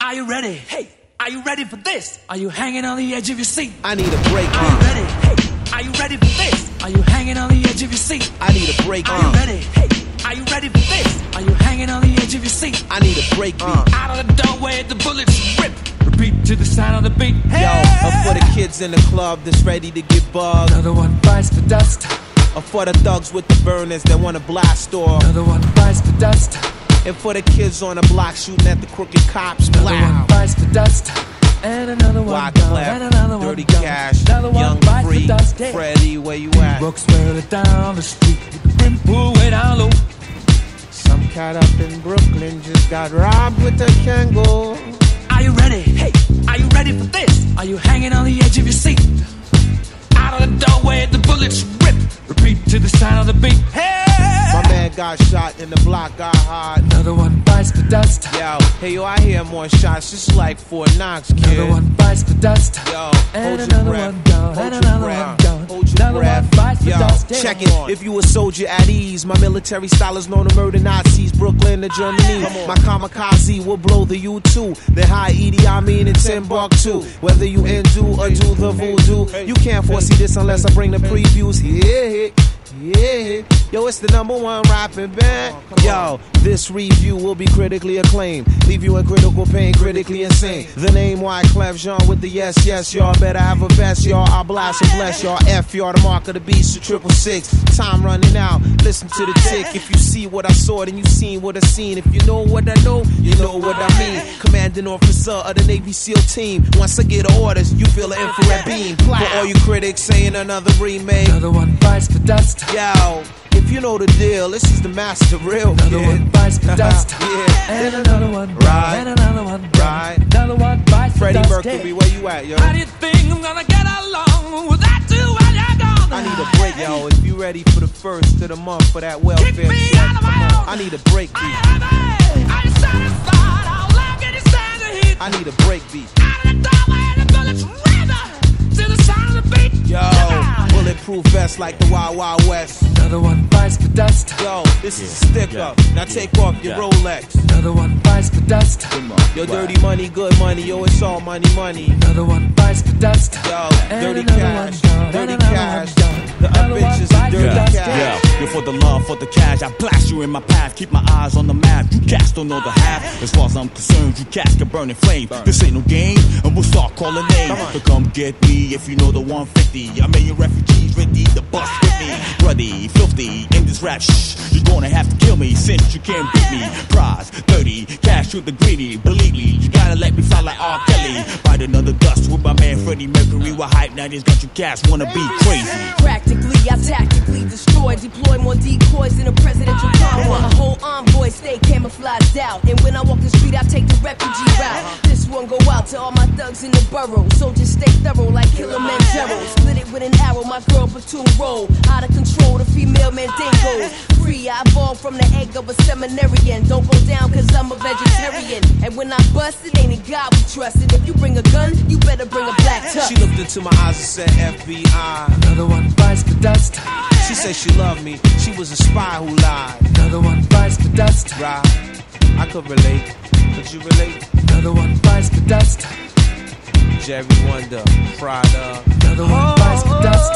Are you ready? Hey, are you ready for this? Are you hanging on the edge of your seat? I need a break. Are you ready? Hey, are you ready for this? Are you hanging on the edge of your seat? I need a break. Are you ready? Hey, are you ready for this? Are you hanging on the edge of your seat? I need a break. Out of the doorway, the bullets rip. Repeat to the sound of the beat. Hey, Yo, up for the kids in the club that's ready to get bugged. another one bites the dust. Or for the thugs with the burners that wanna blast off. Another one bites the dust. And for the kids on the block shooting at the crooked cops. Another one bites the dust. And another one Why gone. clap? And another Dirty gone. Cash, Another one Young bites Free, the dust. Yeah. Freddie, where you at? Brooks it down the street brim pulled way down low. Some cat up in Brooklyn just got robbed with a Kangol. Are you ready? Hey, are you ready for this? Are you hanging on the edge of your seat? Out of the doorway, the bullets rip. Repeat to the sound of the beat. Hey, My man got shot and the block got hot. another one bites the dust. Yo, hey yo, I hear more shots just like Fort Knox, kid. Another one bites the dust. Yo, And hold another breath. one gone. Hold And another breath. one gone. Hold your Another breath. one bites the Yo, dust. check it. on. If you a soldier at ease, my military style is known to murder Nazis, Brooklyn to Germany. My kamikaze will blow the U2. Then Haiti, I mean it's in Timbuktu. Whether you undo or do the voodoo, you can't foresee this unless I bring the previews. Yeah, yeah. Yo, it's the number one rapping band. Yo, this review will be critically acclaimed. Leave you in critical pain, critically insane. The name Wyclef Jean with the yes, yes, y'all better have a vest, y'all. I blast and bless y'all. F y'all, the mark of the beast, so triple six. Time running out. Listen to the tick. If you see what I saw, then you seen what I seen. If you know what I know, you know what I mean. Commanding officer of the Navy SEAL team. Once I get orders, you feel an infrared beam. For all you critics saying another remake. Another one bites the dust. Yo, if you know the deal, this is the master real Another kid. one bites the dust. yeah. And another one. Right. And another one. Right. Another one bites the Freddie dust. Mercury, where you at, yo? How do you think I'm gonna get along without you while you're gone? I need a break, yo. If you ready for the first of the month for that welfare Kick me check, out of my house. I need a break beat. Are you satisfied? How long can you stand the heat? I need a break beat. Out of the doorway, the bullets river to the sound of the beat. Yo, bulletproof vest like the Wild Wild West. Another one bites the dust. Yo, this is a stick up. Now take off your Rolex. Another one bites the dust. Yo, dirty money, good money. Yo, it's all money, money. Another one bites the dust. Yo, And dirty cash, one dirty cash. The Another up bitches bites is the dirty dust. cash. Yeah, you're for the love, for the cash. I blast you in my path, keep my eyes on the map. You cats don't know the half. As far as I'm concerned, you cats can burn in flame. This ain't no game, and we'll start calling names. So come get me if you know the 150. I made your refugees ready to bust with me. Bloody, filthy, in this rap shh. You're gonna have to since you can't beat me. Prize, 30, cash to the greedy. Believe me, you gotta let me fly like R. Kelly. Bite another dust with my man Freddie Mercury. With hype 90s got you cats wanna be crazy. Practically, I tactically destroy, deploy more decoys than a presidential convoy. A whole envoy stay camouflaged out, and when I walk the street, I take the refugee route. This one go out to all my thugs in the borough. Soldiers stay thorough like killer Kilimanjaro. Split it with an arrow, my girl platoon roll. Out of control, the female mandingo. Free, I evolved from the egg of a seminarian. Don't go down, cause I'm a vegetarian. And when I bust, it ain't a God we trust. And if you bring a gun, you better bring a black tux. She looked into my eyes and said FBI. Another one bites the dust. She said she loved me. She was a spy who lied. Another one bites the dust. Right. I could relate. Could you relate? Another one bites the dust. Jerry Wonder, Prada, Another one bites the dust.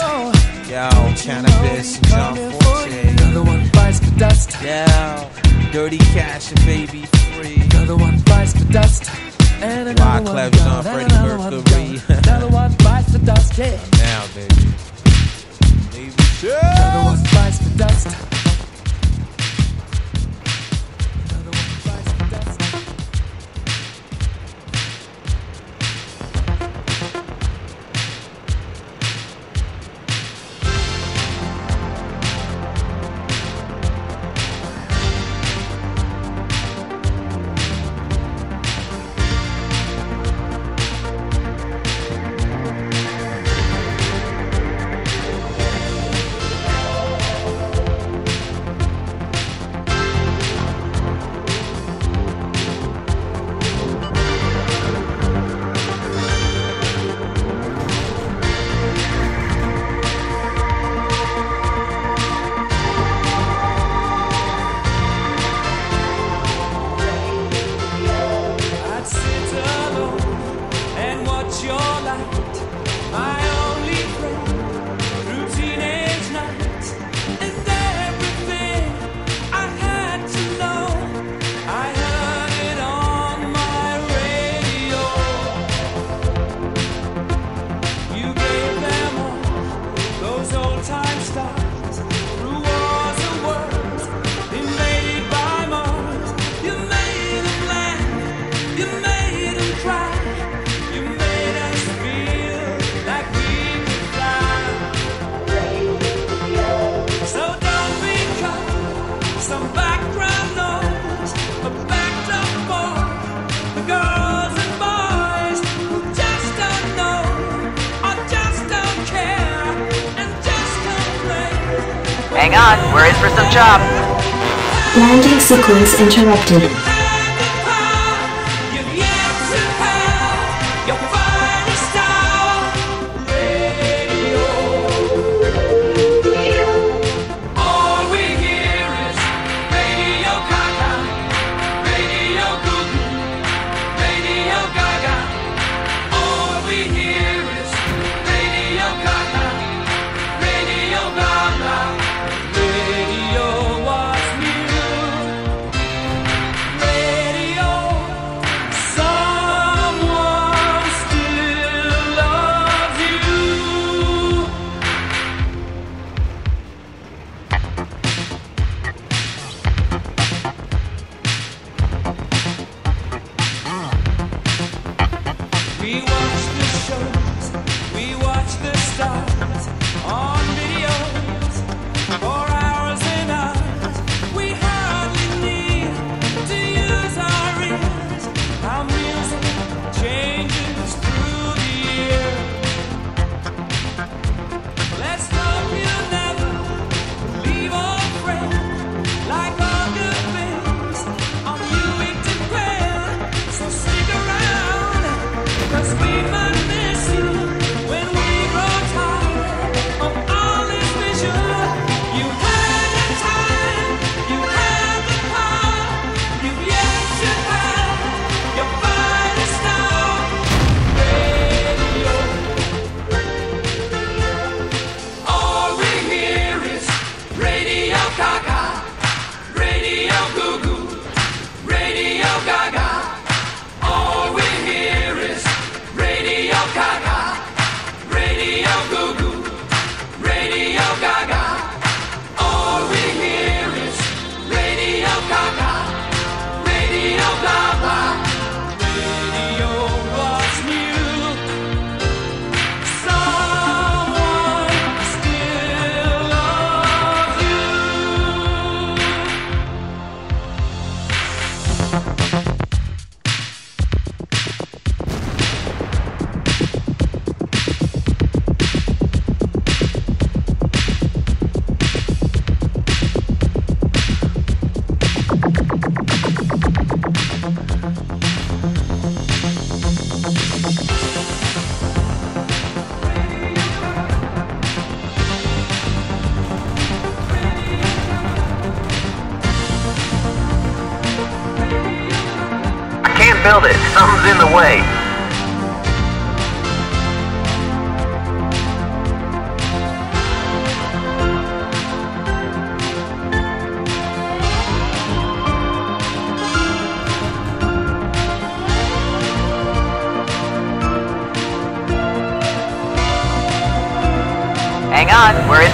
yo, Canibus, John Forte, Another one bites the dust. yo, dirty cash and baby free. Another one bites the dust. And another one Wyclef Jean, gone. Freddie another one Mercury. Another one bites the dust. Yeah. Now, baby. Baby, Another one bites the dust. Interrupted. Build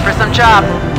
for some chop.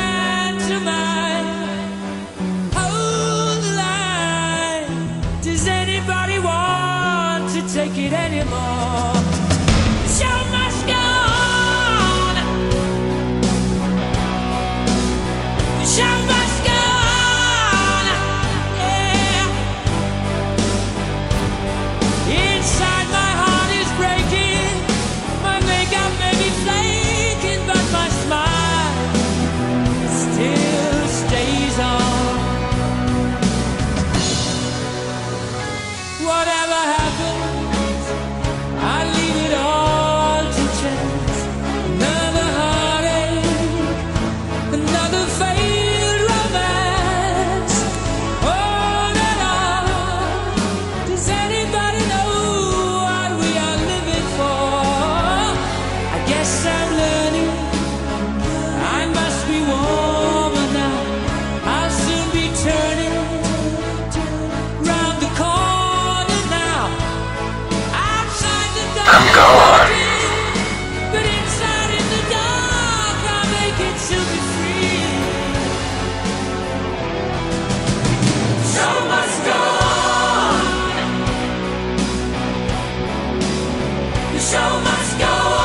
show must go on.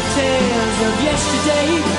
fairy tales of yesterday.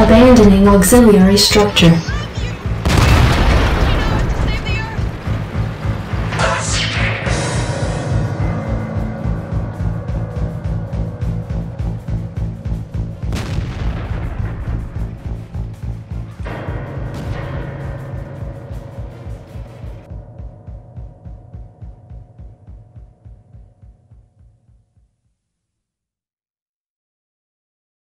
Abandoning auxiliary structure.